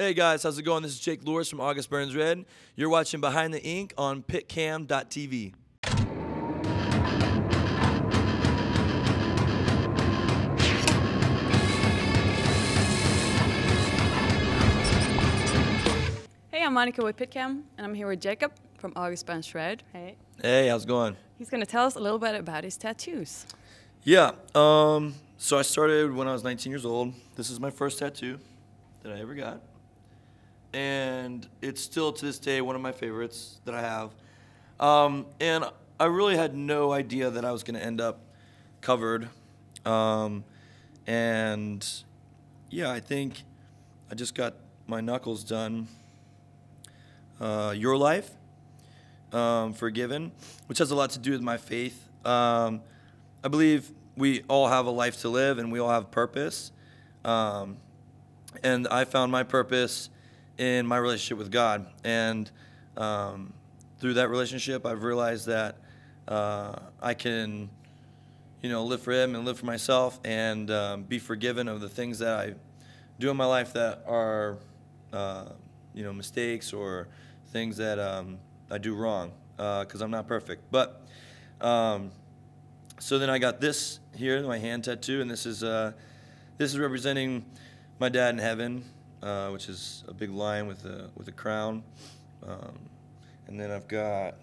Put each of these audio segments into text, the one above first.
Hey guys, how's it going? This is Jake Luhrs from August Burns Red. You're watching Behind the Ink on pitcam.tv. Hey, I'm Monica with Pitcam, and I'm here with Jacob from August Burns Red. Hey. Hey, how's it going? He's going to tell us a little bit about his tattoos. Yeah, um, so I started when I was 19 years old. This is my first tattoo that I ever got. And it's still to this day one of my favorites that I have. Um, and I really had no idea that I was going to end up covered. Um, and yeah, I think I just got my knuckles done. Uh, Your Life, um, Forgiven, which has a lot to do with my faith. Um, I believe we all have a life to live and we all have purpose. Um, and I found my purpose in my relationship with God. And um, through that relationship, I've realized that uh, I can, you know, live for Him and live for myself and um, be forgiven of the things that I do in my life that are, uh, you know, mistakes or things that um, I do wrong because uh, I'm not perfect. But um, so then I got this here, my hand tattoo, and this is uh, this is representing my dad in heaven, uh, which is a big lion with a with a crown, um, and then I've got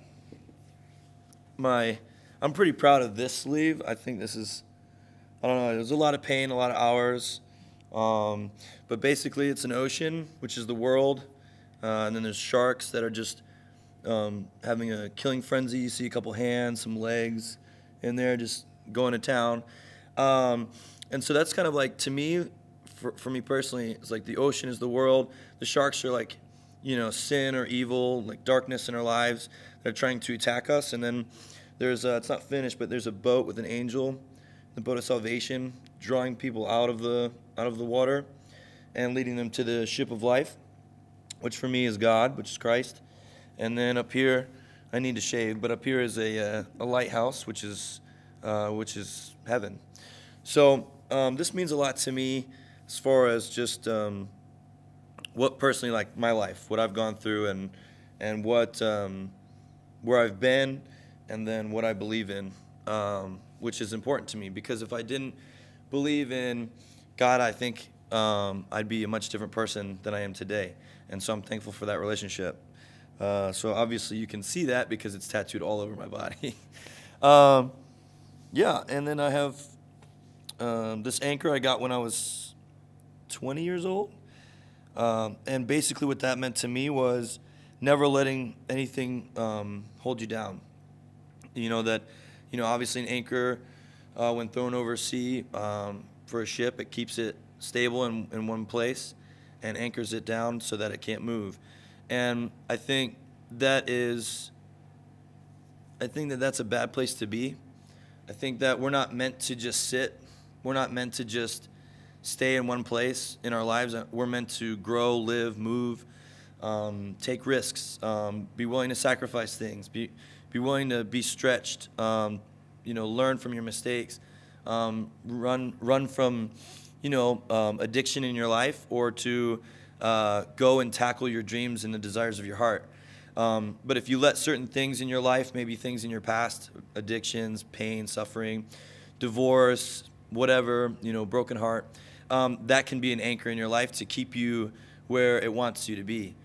my. I'm pretty proud of this sleeve. I think this is, I don't know. There's a lot of pain, a lot of hours, um, but basically it's an ocean, which is the world, uh, and then there's sharks that are just um, having a killing frenzy. You see a couple hands, some legs in there, just going to town. Um, and so that's kind of like to me, for, for me personally, it's like the ocean is the world. The sharks are like, you know, sin or evil, like darkness in our lives that are trying to attack us. And then there's a, it's not finished, but there's a boat with an angel, the boat of salvation, drawing people out of the out of the water and leading them to the ship of life, which for me is God, which is Christ. And then up here, I need to shave, but up here is a, uh, a lighthouse, which is, uh, which is heaven. So um, this means a lot to me as far as just um, what personally, like my life, what I've gone through, and and what um, where I've been, and then what I believe in, um, which is important to me. Because if I didn't believe in God, I think um, I'd be a much different person than I am today. And so I'm thankful for that relationship. Uh, so obviously you can see that because it's tattooed all over my body. um, yeah, and then I have um, this anchor I got when I was 20 years old. Um, and basically what that meant to me was never letting anything um, hold you down. You know that, you know, obviously an anchor, uh, when thrown over sea um, for a ship, it keeps it stable in, in one place and anchors it down so that it can't move. And I think that is, I think that that's a bad place to be. I think that we're not meant to just sit. We're not meant to just stay in one place in our lives. We're meant to grow, live, move, um, take risks, um, be willing to sacrifice things, be, be willing to be stretched, um, you know, learn from your mistakes, um, run, run from, you know, um, addiction in your life or to uh, go and tackle your dreams and the desires of your heart. Um, but if you let certain things in your life, maybe things in your past, addictions, pain, suffering, divorce, whatever, you know, broken heart, um, that can be an anchor in your life to keep you where it wants you to be.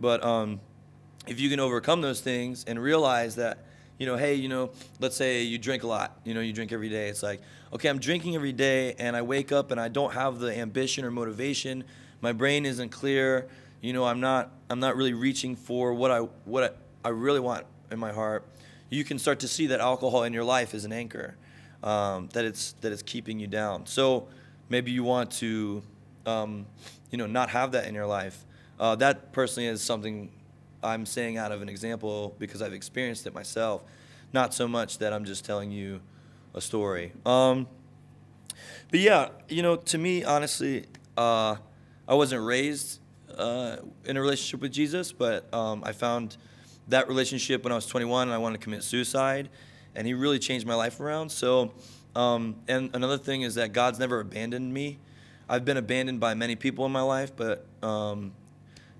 But um, if you can overcome those things and realize that, you know, hey, you know, let's say you drink a lot, you know, you drink every day. It's like, okay, I'm drinking every day and I wake up and I don't have the ambition or motivation my brain isn't clear. You know, I'm not I'm not really reaching for what I what I, really want in my heart. You can start to see that alcohol in your life is an anchor, um, that it's that it's keeping you down. So maybe you want to, um, you know, not have that in your life. Uh, that personally is something I'm saying out of an example because I've experienced it myself. Not so much that I'm just telling you a story. Um, but yeah, you know, to me, honestly, uh, I wasn't raised uh, in a relationship with Jesus, but um, I found that relationship when I was 21 and I wanted to commit suicide, and He really changed my life around. So, um, and another thing is that God's never abandoned me. I've been abandoned by many people in my life, but um,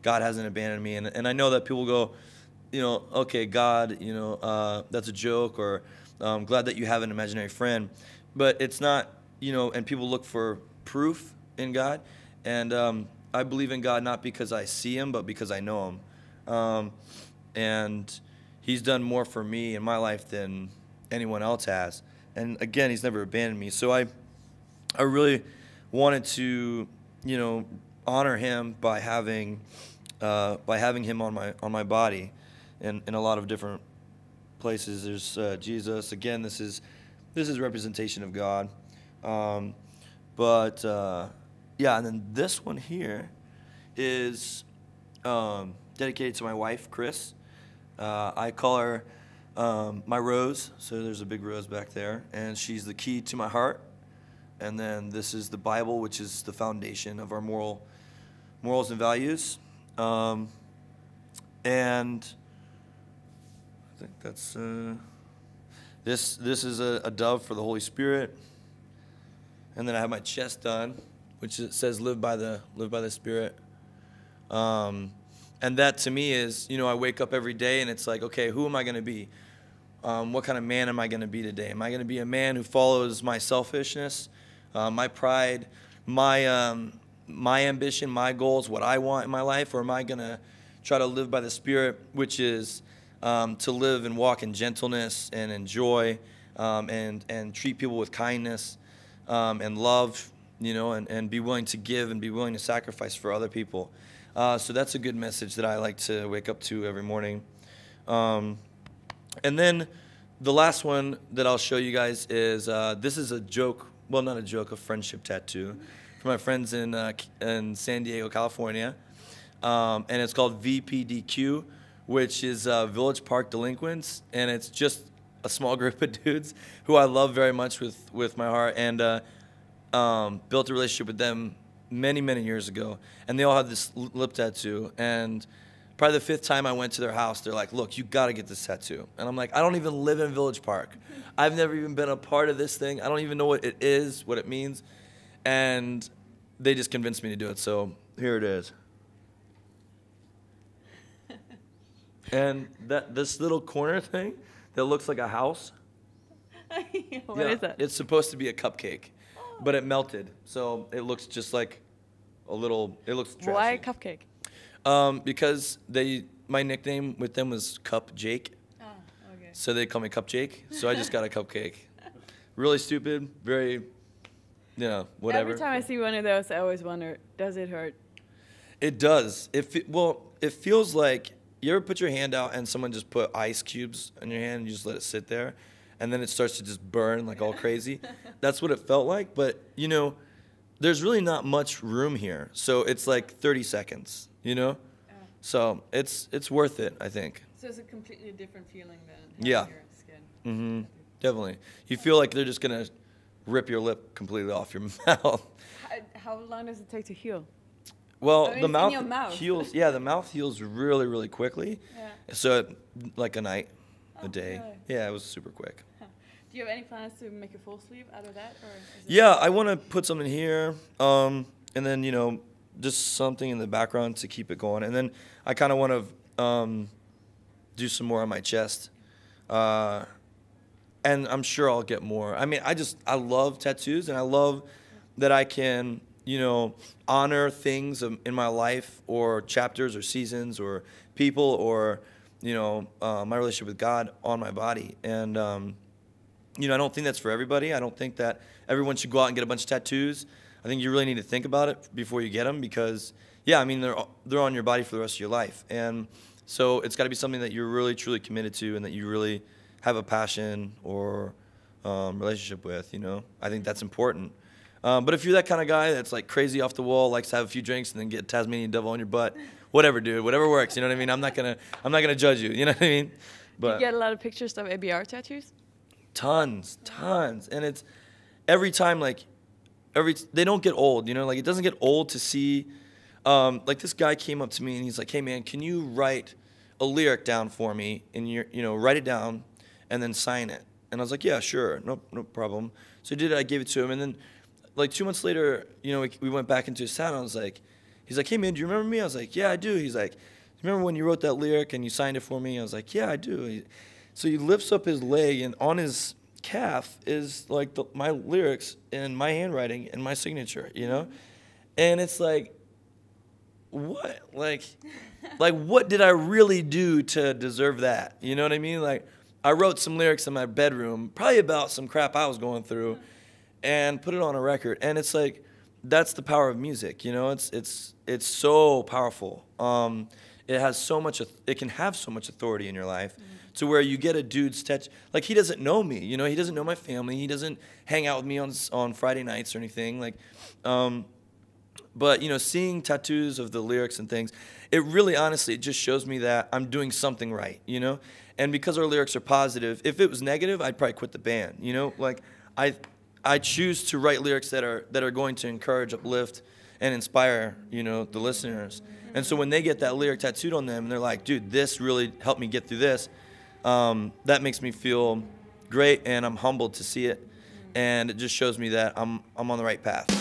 God hasn't abandoned me. And, and I know that people go, you know, okay, God, you know, uh, that's a joke, or I'm glad that you have an imaginary friend. But it's not, you know, and people look for proof in God. And um, I believe in God not because I see Him, but because I know Him. Um, and He's done more for me in my life than anyone else has. And again, He's never abandoned me. So I, I really wanted to, you know, honor Him by having, uh, by having Him on my on my body, in in a lot of different places. There's uh, Jesus. Again, this is this is representation of God. Um, but uh, yeah, and then this one here is um, dedicated to my wife, Chris. Uh, I call her um, my rose. So there's a big rose back there, and she's the key to my heart. And then this is the Bible, which is the foundation of our moral morals and values. Um, and I think that's uh, this. This is a, a dove for the Holy Spirit. And then I have my chest done, which says "Live by the live by the Spirit." Um, and that to me is, you know, I wake up every day and it's like, okay, who am I going to be? Um, what kind of man am I going to be today? Am I going to be a man who follows my selfishness, uh, my pride, my um, my ambition, my goals, what I want in my life, or am I going to try to live by the Spirit, which is um, to live and walk in gentleness and in joy, um, and and treat people with kindness um, and love, you know, and, and be willing to give and be willing to sacrifice for other people. Uh, so that's a good message that I like to wake up to every morning. Um, and then the last one that I'll show you guys is uh, this is a joke, well, not a joke, a friendship tattoo for my friends in, uh, in San Diego, California. Um, and it's called VPDQ, which is uh, Village Park Delinquents. And it's just a small group of dudes who I love very much with, with my heart and uh, um, built a relationship with them many, many years ago. And they all have this lip tattoo. And probably the fifth time I went to their house, they're like, look, you got to get this tattoo. And I'm like, I don't even live in Village Park. I've never even been a part of this thing. I don't even know what it is, what it means. And they just convinced me to do it. So here it is. and that this little corner thing that looks like a house. what yeah, is that? It's supposed to be a cupcake, but it oh. melted, so it looks just like a little. It looks trashy. Why a cupcake? Um, because they my nickname with them was Cup Jake, Oh, okay. so they call me Cup Jake. So I just got a cupcake. Really stupid, very, you know, whatever. Every time I see one of those, I always wonder, does it hurt? It does. It well, it feels like you ever put your hand out and someone just put ice cubes in your hand and you just let it sit there, and then it starts to just burn like all crazy. That's what it felt like. But you know, there's really not much room here, so it's like 30 seconds. You know, so it's it's worth it. I think. So it's a completely different feeling than Yeah. your skin. hmm Definitely. You feel like they're just gonna rip your lip completely off your mouth. How, how long does it take to heal? Well, I mean, the mouth, mouth. heals. Yeah, the mouth heals really, really quickly. Yeah. So, like a night, Oh, a day. really? Yeah, it was super quick. Do you have any plans to make a full sleeve out of that? Or Yeah, I want to put something here, um, and then you know, just something in the background to keep it going, and then I kind of want to um, do some more on my chest, uh, and I'm sure I'll get more. I mean, I just I love tattoos, and I love that I can you know honor things in my life or chapters or seasons or people or you know uh, my relationship with God on my body, and um, you know, I don't think that's for everybody. I don't think that everyone should go out and get a bunch of tattoos. I think you really need to think about it before you get them because, yeah, I mean, they're they're on your body for the rest of your life, and so it's got to be something that you're really truly committed to and that you really have a passion or um, relationship with. You know, I think that's important. Um, but if you're that kind of guy that's like crazy off the wall, likes to have a few drinks and then get Tasmanian devil on your butt, whatever, dude, whatever works. You know what I mean? I'm not gonna I'm not gonna judge you. You know what I mean? But you get a lot of pictures of ABR tattoos? Tons tons and it's every time like every they don't get old you know like it doesn't get old to see um, like this guy came up to me and he's like hey man can you write a lyric down for me and you you know write it down and then sign it and i was like yeah sure no no problem so i did it i gave it to him and then like two months later you know we, we went back into his town and i was like he's like, hey man, do you remember me? I was like, yeah, I do. He's like, remember when you wrote that lyric and you signed it for me? I was like, yeah, I do. He, so he lifts up his leg and on his calf is like the, my lyrics and my handwriting and my signature, you know? And it's like, what? Like, like what did I really do to deserve that? You know what I mean? Like, I wrote some lyrics in my bedroom, probably about some crap I was going through, and put it on a record. And it's like, that's the power of music. You know, it's it's it's so powerful. Um, it has so much. It can have so much authority in your life, mm-hmm. To where you get a dude's tattoo. Like he doesn't know me. You know, he doesn't know my family. He doesn't hang out with me on on Friday nights or anything. Like, um, but you know, seeing tattoos of the lyrics and things, it really honestly it just shows me that I'm doing something right, you know? And because our lyrics are positive, if it was negative, I'd probably quit the band, you know? Like I I choose to write lyrics that are that are going to encourage, uplift, and inspire, you know, the listeners. And so when they get that lyric tattooed on them and they're like, dude, this really helped me get through this, um, that makes me feel great and I'm humbled to see it. And it just shows me that I'm I'm on the right path.